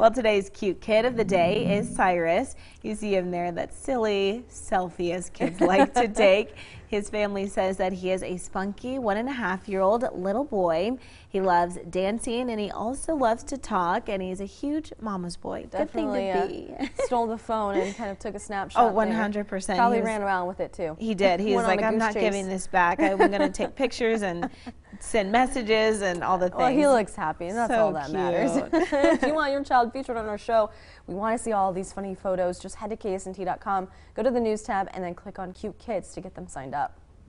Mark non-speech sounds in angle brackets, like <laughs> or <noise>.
Well, today's cute kid of the day is Cyrus. You see him there, that silly selfie as kids <laughs> like to take. His family says that he is a spunky one and a half year old little boy. He loves dancing and he also loves to talk and he's a huge mama's boy. Definitely, Good thing to uh, be. <laughs> stole the phone and kind of took a snapshot. Oh, there. 100%. Probably He was- ran around with it too. He did. He <laughs> was Went on like, I'm not chase." giving this back. I'm going to take pictures and send messages and all the things. Well, he looks happy, and that's So all that matters. <laughs> if you want your child featured on our show, we want to see all these funny photos. Just head to ksnt.com, go to the news tab, and then click on Cute Kids to get them signed up.